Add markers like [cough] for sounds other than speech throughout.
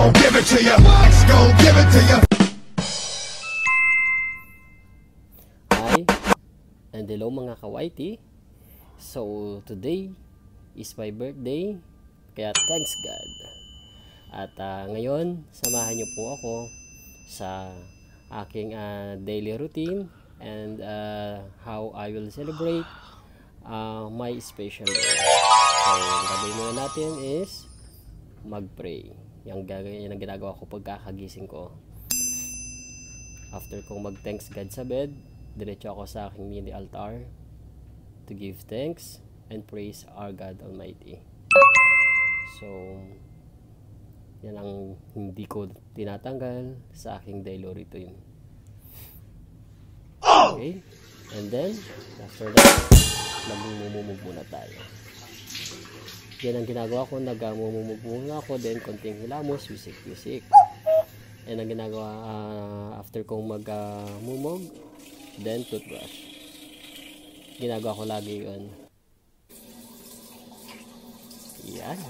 gon' give it to ya. X gon' give it to ya. Hi, and hello mga kawaiti. So, today is my birthday, kaya thanks God. At ah, ngayon, samahan niyo po ako sa aking ah, daily routine and ah, how I will celebrate ah, my special day. So, ang gagawin natin is mag-pray. Yung, yung ginagawa ko pagkakagising ko. After kong mag-thanks God sa bed, diretso ako sa aking mini altar to give thanks and praise our God Almighty. So, yan ang hindi ko tinatanggal sa aking daily routine. Okay? And then, after that, magmumumug muna tayo. Yan ang ginagawa ko, nagmumumug muna ako, then konting hilamos, wisik-wisik. And ang ginagawa ah, after kong mag-mumog, then toothbrush. Ginagawa ko lagi yun. Yan.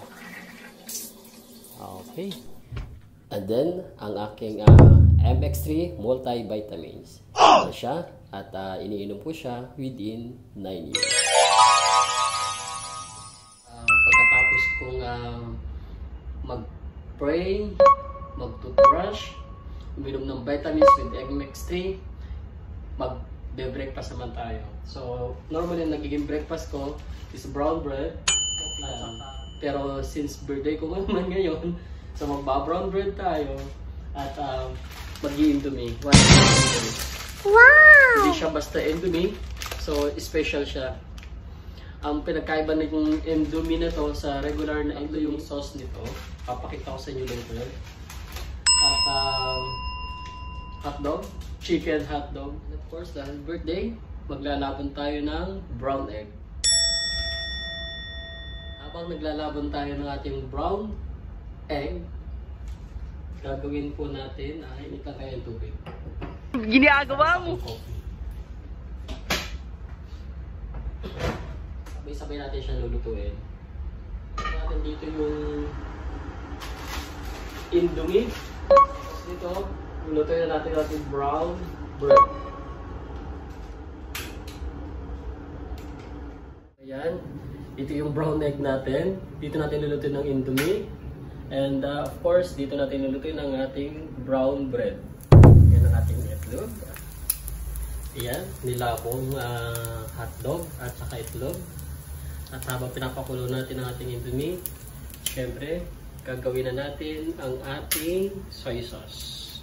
Okay. And then, ang aking ah, MX3 multivitamins. Ano siya? At ah, iniinom ko siya within 9 years. Kong ah, mag-pray, mag-toothbrush, uminom ng vitamins with MX3, mag-breakfast naman tayo. So, normally nagiging breakfast ko is brown bread. Um, pero since birthday ko [laughs] naman ngayon, so magba-brown bread tayo at um, mag-i-indomie. Wow! Hindi siya basta indomie, so special siya. Ang pinagkaiba ng indomie na to sa regular na ito yung sauce nito. Papakita ko sa inyo later. At um, hotdog, chicken hotdog. And of course, dahil birthday, maglalaban tayo ng brown egg. Habang naglalaban tayo ng ating brown egg, gagawin po natin ay initan tayo ng tubig. Ginagawa mo. Coffee. Sabay-sabay natin siya lulutuin. Natin dito yung indomie. Tapos dito, lulutuin na natin natin brown bread. Ayan. Ito yung brown egg natin. Dito natin lulutuin ng indomie. And uh, of course, dito natin lulutuin ang ating brown bread. Yan ang ating itlog. Ayan, nilabong uh, hotdog at saka itlog. At habang pinapakulo natin ang ating indomie, syempre, gagawin na natin ang ating soy sauce.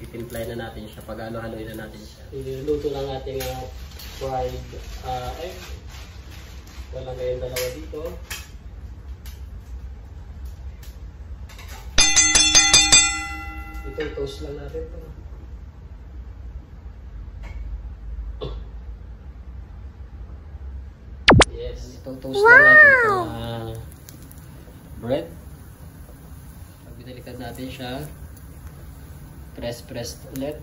Titimplay na natin siya, pag-halo-haloin na natin siya. Iluluto lang ating uh, fried uh, egg. Walang ngayon dalawa dito. Ito, toast lang natin ito. Yes, ito toast lang natin ito. ah, bread. Pag binalikan natin siya, press-press ulit.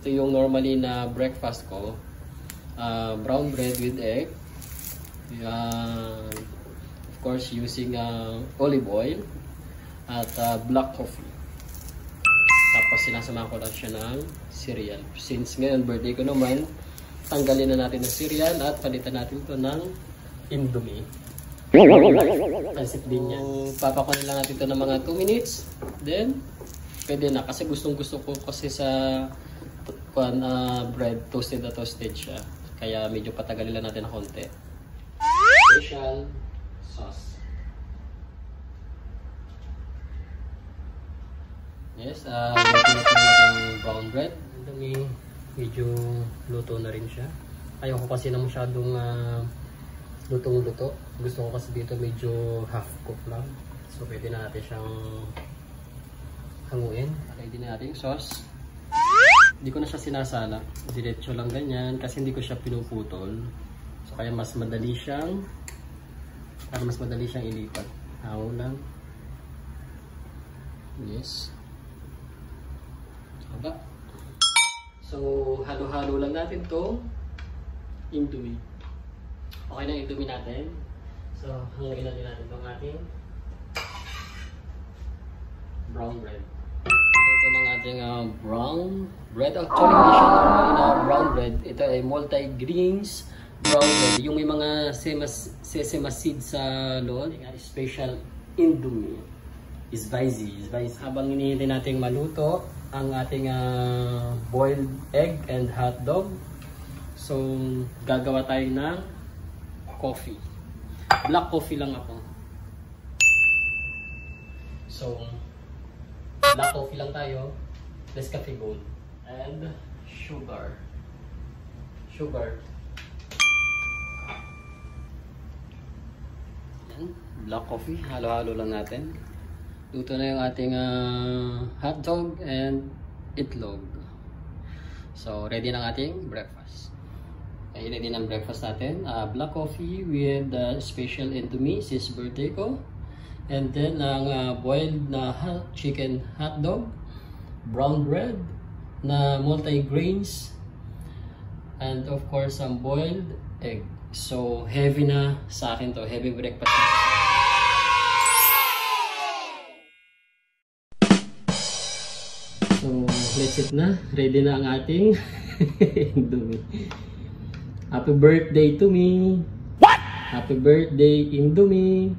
Ito yung normally na breakfast ko. Ah, brown bread with egg. Yan. of course, using ah, olive oil at ah, black coffee. Tapos sinasama ko lang siya ng cereal. Since ngayon birthday ko naman, tanggalin na natin ang cereal at palitan natin ito ng indomie. Pansit din yan. So, papakunin lang natin ito ng mga 2 minutes. Then, pwede na. Kasi gustong gusto ko kasi sa kuan, ah, bread, toasted na toasted siya. Kaya medyo patagalin lang natin ng konti. Special sauce. Yes, uh, luto na tayo ng brown bread. Dami, medyo luto na rin siya. Ayoko kasi na masyadong uh, lutong-luto. Gusto ko kasi dito medyo half cook lang. So pwede na natin siyang hanguin. Ready na natin sauce. Hindi ko na siya sinasala. Diretso lang ganyan kasi hindi ko siya pinuputol. So kaya mas madali siyang para mas madali siyang ilipat. Hango lang. Yes. Haba. So, halo-halo lang natin to indomie. Okay na indomie natin. So, hanguin natin natin itong ating brown bread. Ito ng ating ah, brown bread. Actually, hindi siya brown bread. Ito ay multi-greens brown bread. Yung may mga sesame seed sa loob. Special indomie. Spicy, spicy. Habang hinihintay natin maluto ang ating ah, boiled egg and hot dog. So, gagawa tayo ng coffee. Black coffee lang ako. So, black coffee lang tayo. Nescafe Gold. And sugar. Sugar. Yan. Black coffee. Halo-halo lang natin. Luto na yung ating ah, hotdog and itlog. So, ready na ang ating breakfast. Ay, ready na ang breakfast natin. Ah, black coffee with uh, special into me, sis birthday ko. And then, ang ah, boiled na hot chicken hotdog, brown bread na multi-grains, and of course, ang boiled egg. So, heavy na sa akin to. Heavy breakfast. Let's it na. Ready na ang ating [laughs] Indomie. Happy birthday to me. What? Happy birthday, Indomie.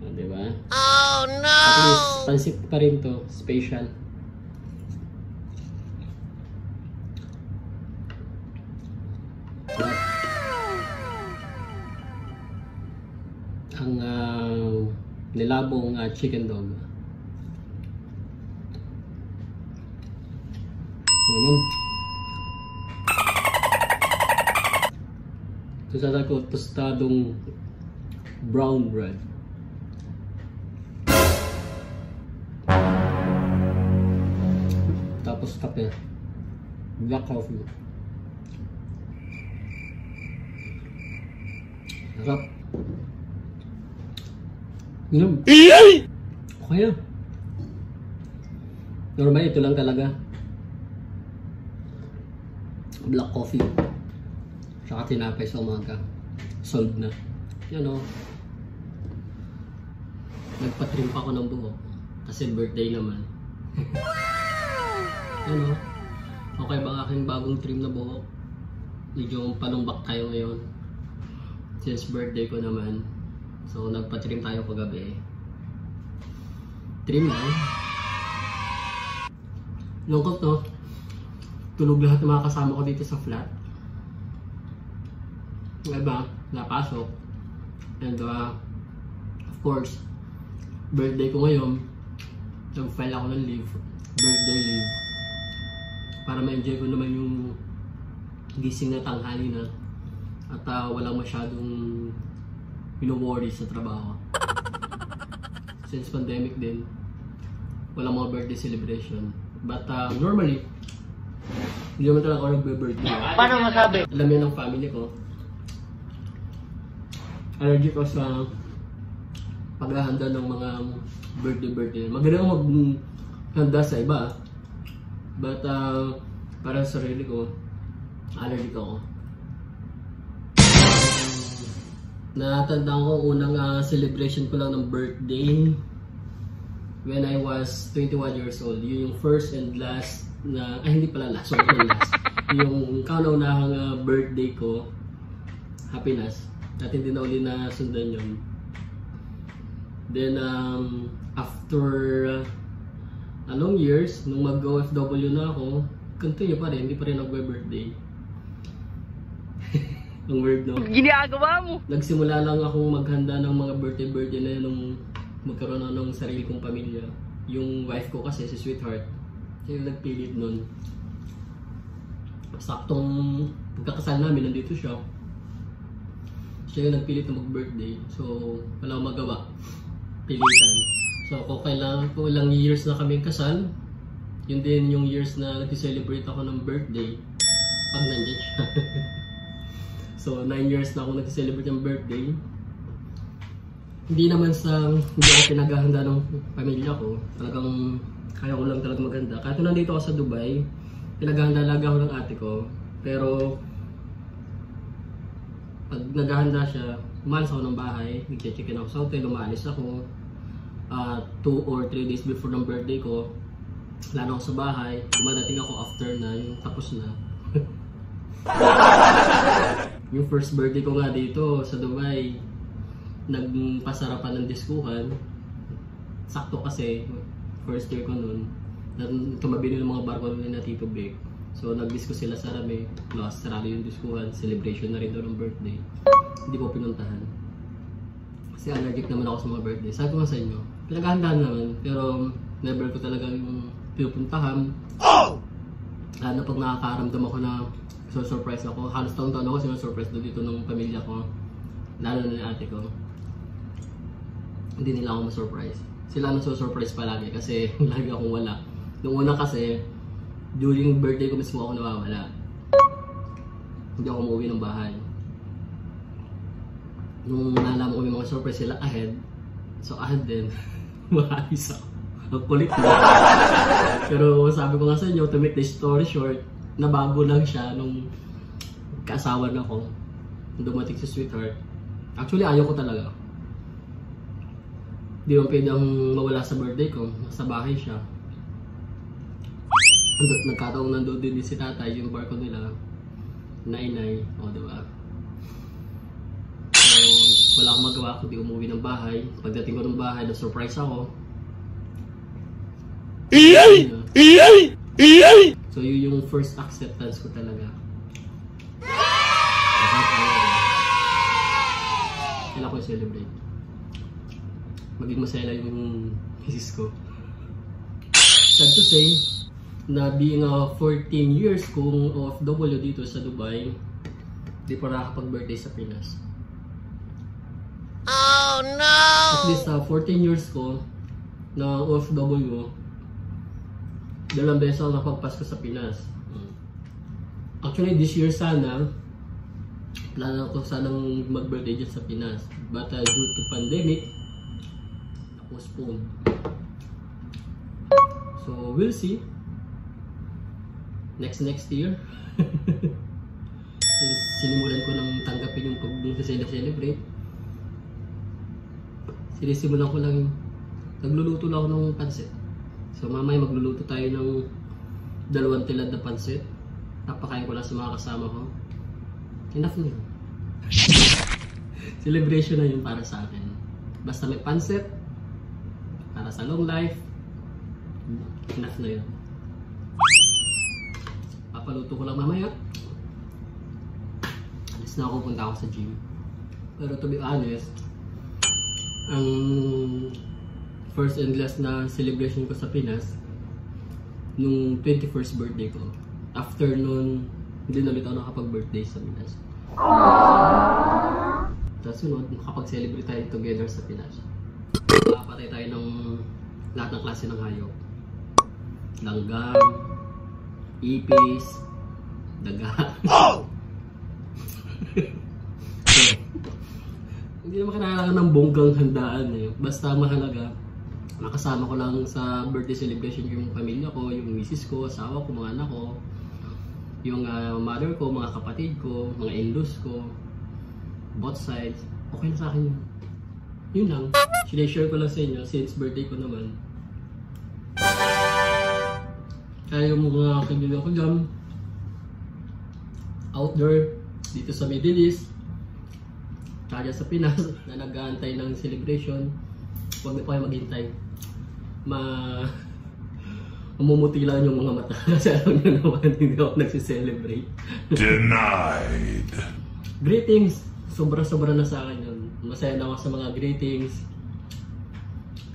O, diba? Oh, no! At least, pansit pa rin to. Special. Ang ah, nilabong ah, chicken dog. Ano? Ito sa ko, tostadong brown bread. Tapos kape. Black coffee. Sarap. Inom. Okay na. Normal, ito lang talaga. Black coffee. Tsaka tinapay sa umaga. Solved na. Yan o. Nagpatrim pa ako ng buhok. Kasi birthday naman. Yan o. Okay ba aking bagong trim na buhok? Medyo panumbak tayo ngayon. Since birthday ko naman. So nagpa-trim tayo kagabi. Trim lang. Lungkot no? Tulog lahat ng mga kasama ko dito sa flat. Yung Iba, napasok. And uh, of course, birthday ko ngayon, nag-file ako ng leave. Birthday leave. Para ma-enjoy ko naman yung gising na tanghali na. At uh, walang masyadong pino-worry sa trabaho. Since pandemic din, walang mga birthday celebration. But uh, normally, hindi naman talaga ako nagbe-birthday. Paano masabi? Alam yun ng family ko. Allergic ko sa paghahanda ng mga birthday-birthday. Magaling ako maghanda sa iba. But uh, para sa sarili ko, allergic ako. Natandaan ko unang ah, celebration ko lang ng birthday when I was 21 years old. Yun yung first and last na, ay hindi pala last, sorry, yung last. yung kauna-unahang ah, birthday ko, happiness. At hindi na uli na sundan yun. Then, um, after uh, anong years, nung mag-OFW na ako, continue pa rin, hindi pa rin nagbe-birthday. [laughs] Ang weird, no? Ginagawa mo. Nagsimula lang akong maghanda ng mga birthday-birthday na yun nung magkaroon ako ng sarili kong pamilya. Yung wife ko kasi, si Sweetheart, yung nagpilit nun. Saktong pagkakasal namin, nandito siya. Siya yung nagpilit na mag-birthday. So, wala akong magawa. Pilitan. So, kung kailangan ko ilang years na kami kasal, yun din yung years na nag-celebrate ako ng birthday. Pag nandiyan siya. [laughs] So, 9 years na ako nag-celebrate ng birthday. Hindi naman sa hindi ako pinaghahanda ng pamilya ko. Talagang kaya ko lang talaga maganda. Kahit nung nandito ako sa Dubai, pinaghahanda lang ako ng ate ko. Pero, pag naghahanda siya, umalis ako ng bahay, nag-check-in ako sa hotel, umalis ako. uh, two or three days before ng birthday ko, na ako sa bahay. Dumadating ako after na, yung tapos na. [laughs] yung first birthday ko nga dito sa Dubai, nagpasarapan ng diskuhan. Sakto kasi, first year ko noon, tumabili ng mga barko na Tito Big. So, nag-disco sila sa Rame. Plus, sarado yung diskuhan. Celebration na rin doon ng birthday. Hindi ko pinuntahan. Kasi allergic naman ako sa mga birthday. Sabi ko nga sa inyo, pinaghahandaan naman. Pero, never ko talaga yung pinupuntahan. Lalo pag nakakaramdam ako na so surprise ako. Halos taon-taon ako sinusurprise doon dito ng pamilya ko. Lalo na ni ate ko. Hindi nila ako ma-surprise. Sila nasusurprise palagi kasi [laughs] lagi akong wala. Nung una kasi, during birthday ko mismo ako nawawala. Hindi ako umuwi ng bahay. Nung nalaman ko may mga surprise sila ahead, so ahead din, [laughs] maayos ako. Ang kulit na. [laughs] Pero sabi ko nga sa inyo, to make the story short, nabago lang siya nung kaasawa na ko. Dumating si Sweetheart. Actually, ayaw ko talaga. Di mo pwedeng mawala sa birthday ko. Nasa bahay siya. Nag nagkataon nandun din si tatay, yung barko nila. Nainay, o diba? So, wala akong magawa kundi umuwi ng bahay. Pagdating ko ng bahay, na-surprise ako. So, yun yung first acceptance ko talaga. Kailan ko celebrate. Maging masaya lang yung misis ko. Sad to say, na being a 14 years kong OFW dito sa Dubai, di pa nakakapag-birthday sa Pinas. Oh no! At least uh, 14 years ko na OFW, dalawang beses ako nakapagpasko sa Pinas. Actually, this year sana, plano ko sanang mag-birthday dyan sa Pinas. But uh, due to pandemic, na-postpone. So, we'll see. Next next year. [laughs] Since sinimulan ko nang tanggapin yung pag-celebrate, sinisimulan ko lang, nagluluto lang ako ng pansit. So mamaya magluluto tayo ng dalawang tilad na pansit. Napakain ko lang sa mga kasama ko. Enough na. [laughs] Celebration na yun para sa akin. Basta may pansit, para sa long life, enough na yun. Papaluto ko lang mamaya. Alis na ako, punta ako sa gym. Pero to be honest, ang first and last na celebration ko sa Pinas, nung 21st birthday ko. After nun, hindi na ulit ako nakapag-birthday sa Pinas. Tapos sunod, makapag-celebrate tayo together sa Pinas. Makapatay tayo ng lahat ng klase ng hayop. Langgam, ipis, daga. Hindi naman kailangan ng bonggang handaan eh. Basta mahalaga, nakasama ko lang sa birthday celebration yung pamilya ko, yung misis ko, asawa ko, mga anak ko, yung ah, mother ko, mga kapatid ko, mga in-laws ko, both sides. Okay na sa akin yun. Yun lang. Sinashare ko lang sa inyo since birthday ko naman. Kaya yung mga kaibigan ko dyan, out there, dito sa Middle East, tsaka sa Pinas, [laughs] na nag-aantay ng celebration, huwag na po kayo maghintay. Ma... [laughs] Mamumuti lang yung mga mata [laughs] kasi alam nyo naman hindi ako nagsiselebrate. Denied. Greetings! Sobra-sobra na sa akin yun. Masaya na ako sa mga greetings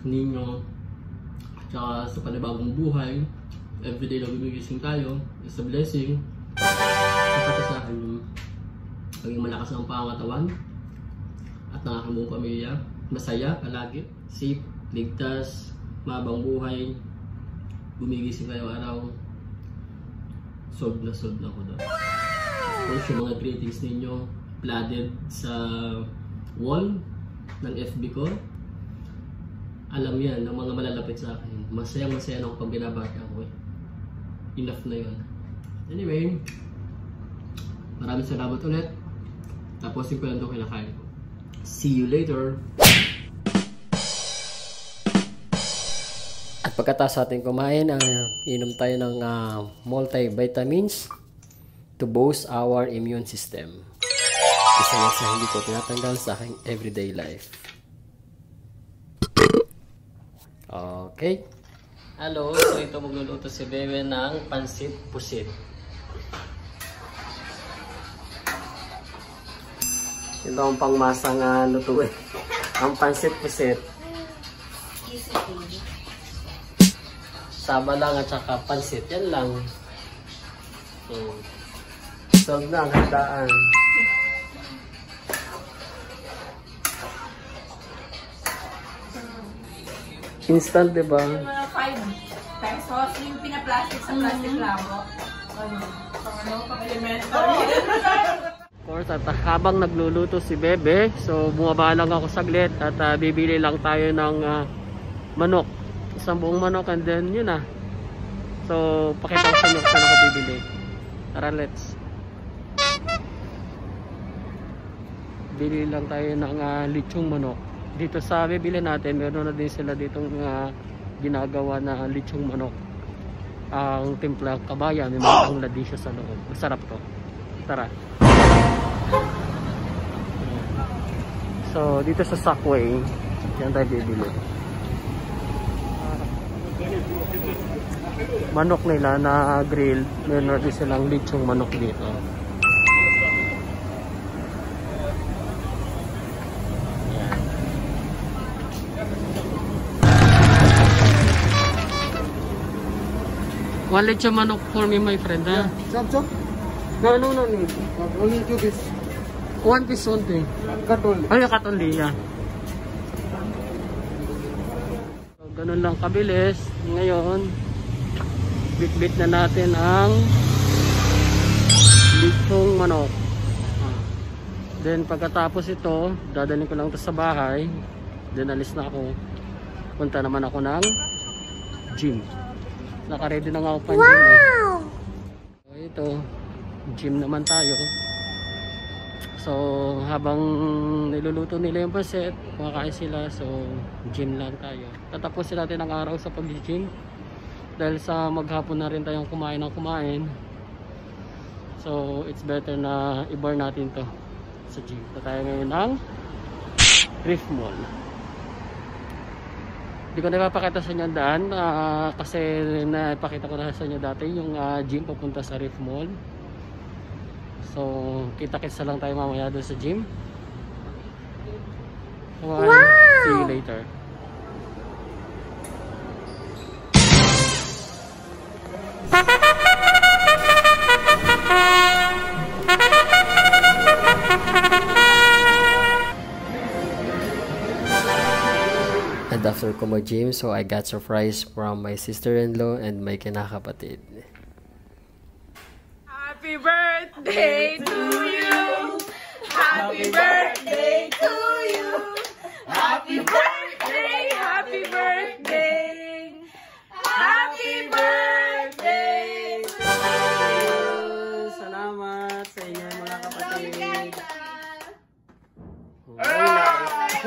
ninyo. At saka sa panibagong buhay. Everyday na gumigising tayo. It's a blessing. Sa akin yung maging malakas ang pangatawan at nakakamuong pamilya. Masaya palagi. Safe, ligtas, mabang buhay. Gumigising kayo araw. Sold na sold na ako doon. Of course, yung mga greetings ninyo flooded sa wall ng FB ko. Alam yan ng mga malalapit sa akin. Masayang masaya na ako pag binabati ako eh. Enough na yun. Anyway, maraming salamat ulit. Tapos yung ko lang ito kinakain ko. See you later! At pagkatapos ating kumain, ah, inom tayo ng ah, multivitamins to boost our immune system. Isa yan sa hindi ko tinatanggal sa aking everyday life. Okay. Hello, so ito magluluto si Bebe ng pansit pusit. Ito ang pangmasang uh, lutuin. ang pansit pusit. Saba lang at saka pansit. Yan lang. Hmm. Solve na ang handaan. Instant, di ba? Mga 5 pesos, yung pinaplastic sa plastic labo. Ano? Pang ano? Pang elementary. [laughs] Of course, at habang nagluluto si Bebe, so bumaba lang ako saglit at ah, bibili lang tayo ng ah, manok. Isang buong manok and then yun na. So, pakita ko sa inyo kung saan ako bibili. Tara, let's. Bili lang tayo ng uh, lechong manok. Dito sa bibili natin, meron na din sila ditong ah, ginagawa na lechong manok. Ang timpla kabayan, may mga pangladisyo sa loob. Masarap to. Tara. So, dito sa Sackway, yan tayo bibili. Manok nila na grill, meron din silang lechong manok dito. One lechong manok for me, my friend, ha? Chop chop. No, no, no, no. Only two piece. One piece only. Cut only. Ay, katundi yan. So, ganun lang kabilis. Ngayon, bit-bit na natin ang lechong manok. Then, pagkatapos ito, dadalhin ko lang ito sa bahay. Then, alis na ako. Punta naman ako ng gym. Naka-ready na nga ako pa wow! gym. eh. So, ito, gym naman tayo. So, habang niluluto nila yung paset, kumakain sila. So, gym lang tayo. Tatapusin natin ang araw sa pag-gym. Dahil sa maghapon na rin tayong kumain ng kumain. So, it's better na i-bar natin to sa gym. Ito tayo ngayon ng Reef Mall. Hindi ko na ipapakita sa inyo ang daan ah, kasi napakita ko na sa inyo dati yung ah, gym papunta sa Reef Mall. So, kita-kitsa lang tayo mamaya doon sa gym. wow! See you later. After ko mag-gym, so I got surprise from my sister-in-law and my kinakapatid. Happy birthday to you! Happy birthday to you!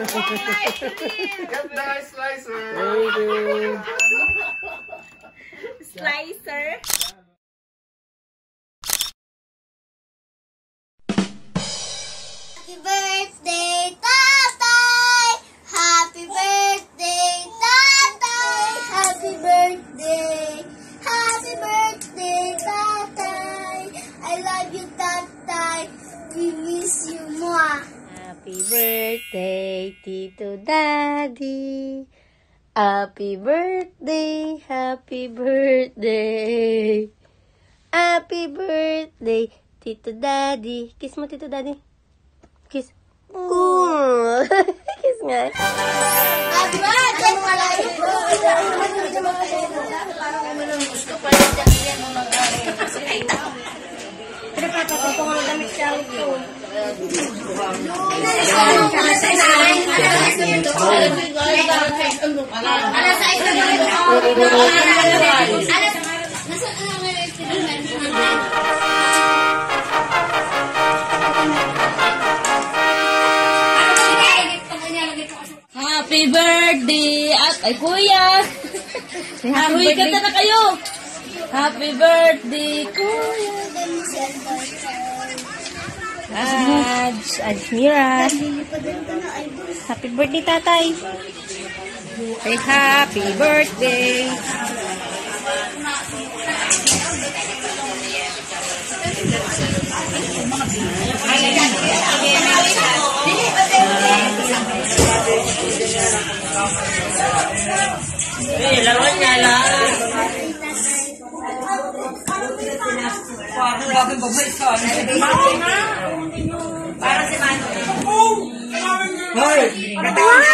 Get the slicer. Thank you. Slicer. Happy birthday, Tito Daddy. Happy birthday, happy birthday. Happy birthday, Tito Daddy. Kiss mo, Tito Daddy. Kiss. Ooh. [laughs] Kiss nga. Happy birthday, Palay! Happy birthday! At ay kuya! Happy kanta na kayo! Happy birthday, Kuya! Adj, Admira. Happy birthday, tatay. Say happy birthday. Eh, laro niya lang. Para si Mano. Hoy! Katawan na!